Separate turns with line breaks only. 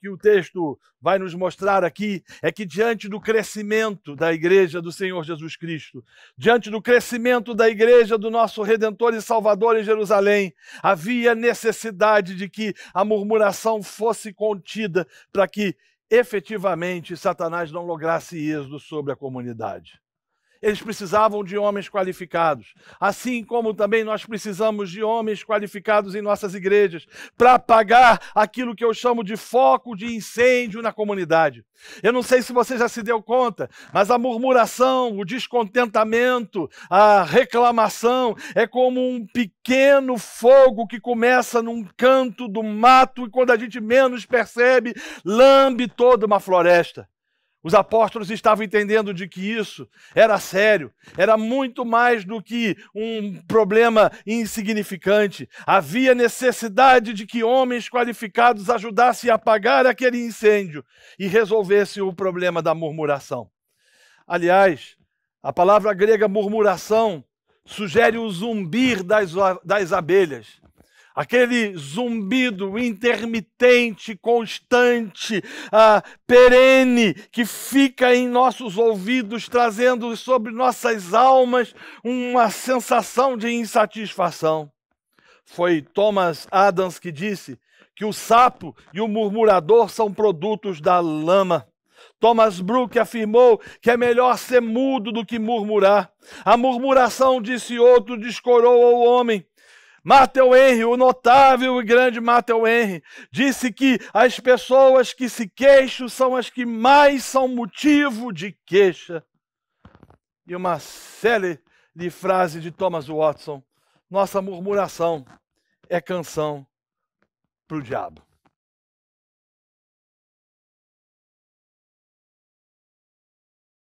que o texto vai nos mostrar aqui é que, diante do crescimento da igreja do Senhor Jesus Cristo, diante do crescimento da igreja do nosso Redentor e Salvador em Jerusalém, havia necessidade de que a murmuração fosse contida para que efetivamente Satanás não lograsse êxodo sobre a comunidade. Eles precisavam de homens qualificados, assim como também nós precisamos de homens qualificados em nossas igrejas para apagar aquilo que eu chamo de foco de incêndio na comunidade. Eu não sei se você já se deu conta, mas a murmuração, o descontentamento, a reclamação é como um pequeno fogo que começa num canto do mato e quando a gente menos percebe, lambe toda uma floresta. Os apóstolos estavam entendendo de que isso era sério, era muito mais do que um problema insignificante. Havia necessidade de que homens qualificados ajudassem a apagar aquele incêndio e resolvessem o problema da murmuração. Aliás, a palavra grega murmuração sugere o zumbir das, das abelhas aquele zumbido intermitente, constante, ah, perene, que fica em nossos ouvidos, trazendo sobre nossas almas uma sensação de insatisfação. Foi Thomas Adams que disse que o sapo e o murmurador são produtos da lama. Thomas Brook afirmou que é melhor ser mudo do que murmurar. A murmuração, disse outro, descoroa o homem. Matthew Henry, o notável e grande Matthew Henry, disse que as pessoas que se queixam são as que mais são motivo de queixa. E uma célebre frase de Thomas Watson: nossa murmuração é canção para o diabo.